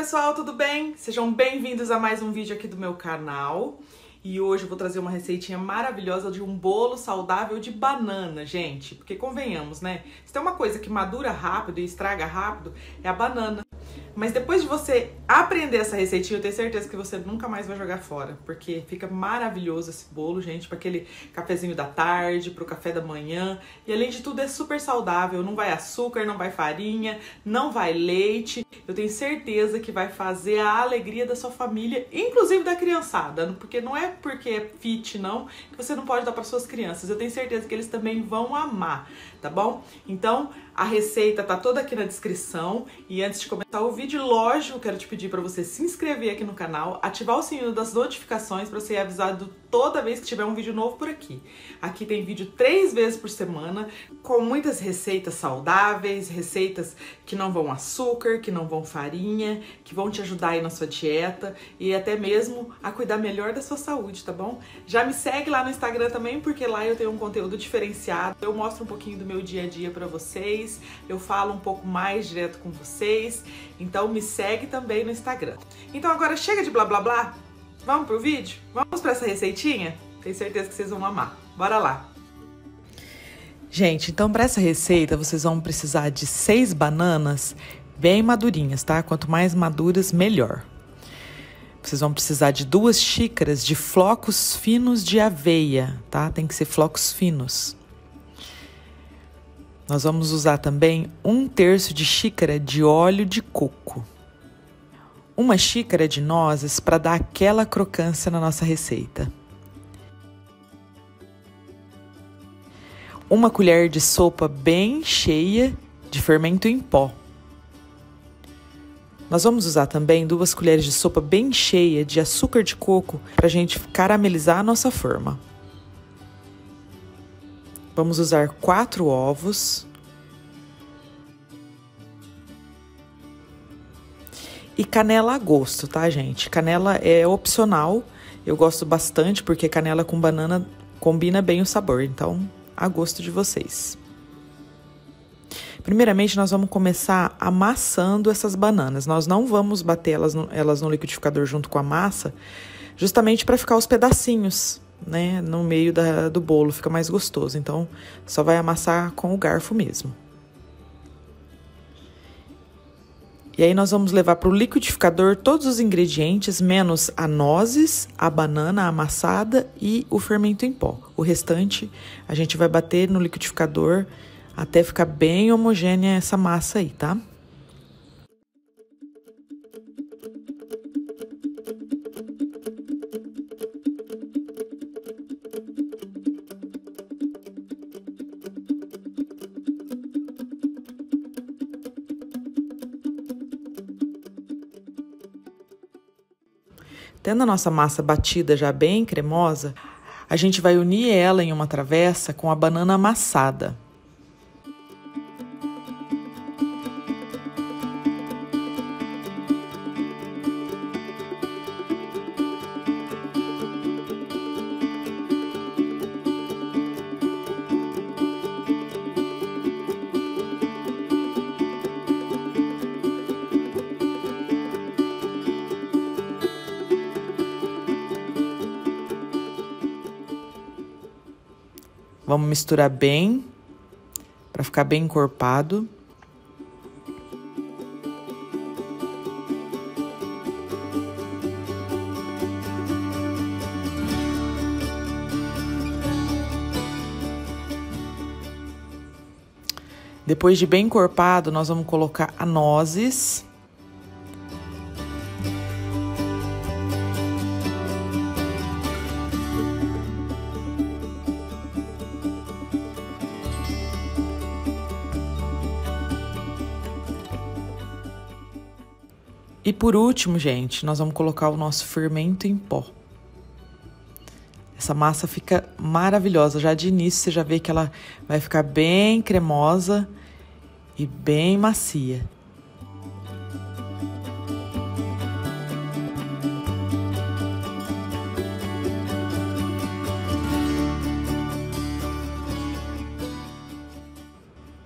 pessoal, tudo bem? Sejam bem-vindos a mais um vídeo aqui do meu canal. E hoje eu vou trazer uma receitinha maravilhosa de um bolo saudável de banana, gente. Porque convenhamos, né? Se tem uma coisa que madura rápido e estraga rápido, é a banana. Mas depois de você aprender essa receitinha, eu tenho certeza que você nunca mais vai jogar fora, porque fica maravilhoso esse bolo, gente, para aquele cafezinho da tarde, para o café da manhã. E além de tudo é super saudável, não vai açúcar, não vai farinha, não vai leite. Eu tenho certeza que vai fazer a alegria da sua família, inclusive da criançada, porque não é porque é fit não que você não pode dar para suas crianças. Eu tenho certeza que eles também vão amar, tá bom? Então, a receita tá toda aqui na descrição e antes de começar o vídeo, lógico, quero te pedir para você se inscrever aqui no canal, ativar o sininho das notificações para ser avisado toda vez que tiver um vídeo novo por aqui. Aqui tem vídeo três vezes por semana com muitas receitas saudáveis, receitas que não vão açúcar, que não vão farinha, que vão te ajudar aí na sua dieta e até mesmo a cuidar melhor da sua saúde, tá bom? Já me segue lá no Instagram também, porque lá eu tenho um conteúdo diferenciado. Eu mostro um pouquinho do meu dia a dia para vocês, eu falo um pouco mais direto com vocês. Então me segue também no Instagram. Então agora chega de blá blá blá. Vamos pro vídeo? Vamos para essa receitinha? Tenho certeza que vocês vão amar. Bora lá! Gente, então para essa receita vocês vão precisar de seis bananas bem madurinhas, tá? Quanto mais maduras, melhor. Vocês vão precisar de duas xícaras de flocos finos de aveia, tá? Tem que ser flocos finos. Nós vamos usar também um terço de xícara de óleo de coco uma xícara de nozes para dar aquela crocância na nossa receita. Uma colher de sopa bem cheia de fermento em pó. Nós vamos usar também duas colheres de sopa bem cheia de açúcar de coco para a gente caramelizar a nossa forma. Vamos usar quatro ovos, E canela a gosto, tá, gente? Canela é opcional. Eu gosto bastante porque canela com banana combina bem o sabor. Então, a gosto de vocês. Primeiramente, nós vamos começar amassando essas bananas. Nós não vamos bater elas no, elas no liquidificador junto com a massa, justamente para ficar os pedacinhos, né, no meio da, do bolo, fica mais gostoso. Então, só vai amassar com o garfo mesmo. E aí nós vamos levar para o liquidificador todos os ingredientes, menos a nozes, a banana amassada e o fermento em pó. O restante a gente vai bater no liquidificador até ficar bem homogênea essa massa aí, tá? Tendo a nossa massa batida já bem cremosa, a gente vai unir ela em uma travessa com a banana amassada. Vamos misturar bem para ficar bem encorpado. Depois de bem encorpado, nós vamos colocar a nozes. E por último, gente, nós vamos colocar o nosso fermento em pó. Essa massa fica maravilhosa. Já de início você já vê que ela vai ficar bem cremosa e bem macia.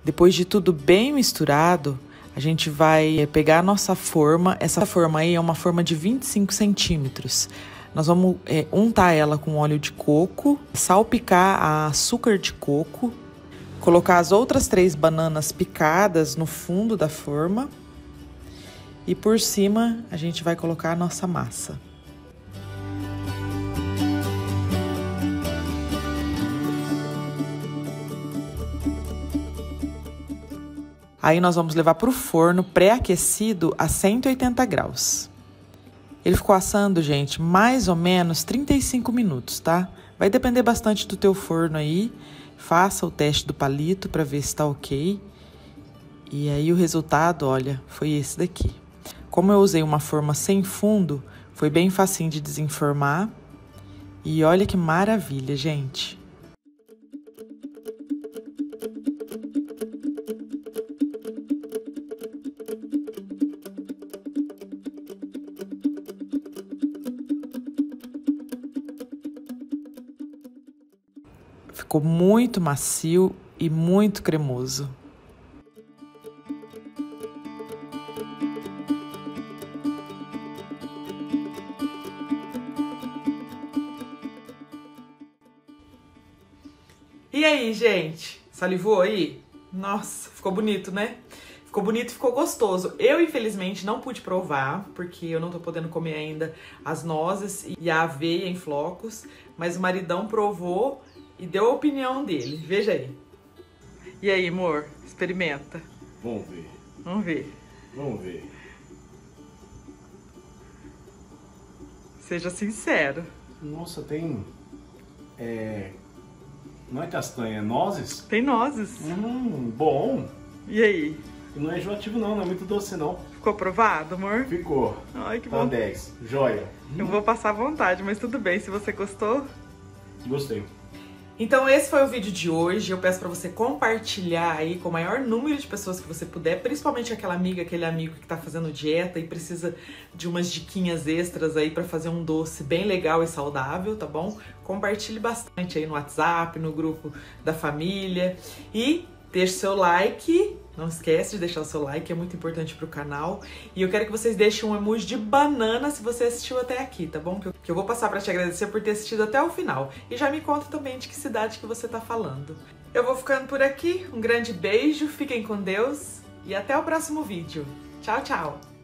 Depois de tudo bem misturado, a gente vai pegar a nossa forma. Essa forma aí é uma forma de 25 centímetros. Nós vamos é, untar ela com óleo de coco, salpicar açúcar de coco, colocar as outras três bananas picadas no fundo da forma e por cima a gente vai colocar a nossa massa. Aí nós vamos levar para o forno pré-aquecido a 180 graus. Ele ficou assando, gente, mais ou menos 35 minutos, tá? Vai depender bastante do teu forno aí. Faça o teste do palito para ver se está ok. E aí o resultado, olha, foi esse daqui. Como eu usei uma forma sem fundo, foi bem facinho de desenformar. E olha que maravilha, gente. Ficou muito macio e muito cremoso. E aí, gente? Salivou aí? Nossa, ficou bonito, né? Ficou bonito, ficou gostoso. Eu, infelizmente, não pude provar, porque eu não tô podendo comer ainda as nozes e a aveia em flocos, mas o maridão provou e deu a opinião dele. Veja aí. E aí, amor? Experimenta. Vamos ver. Vamos ver. Vamos ver. Seja sincero. Nossa, tem. É. Não é castanha, é nozes? Tem nozes. Hum, bom. E aí? Não é enjoativo não, não é muito doce não. Ficou aprovado, amor? Ficou. Ai, que Tá bom. 10. Joia. Eu vou passar à vontade, mas tudo bem. Se você gostou, Gostei. Então esse foi o vídeo de hoje. Eu peço para você compartilhar aí com o maior número de pessoas que você puder, principalmente aquela amiga, aquele amigo que tá fazendo dieta e precisa de umas diquinhas extras aí para fazer um doce bem legal e saudável, tá bom? Compartilhe bastante aí no WhatsApp, no grupo da família e deixe seu like. Não esquece de deixar o seu like, é muito importante pro canal. E eu quero que vocês deixem um emoji de banana se você assistiu até aqui, tá bom? Que eu, vou passar para te agradecer por ter assistido até o final. E já me conta também de que cidade que você tá falando. Eu vou ficando por aqui. Um grande beijo, fiquem com Deus e até o próximo vídeo. Tchau, tchau!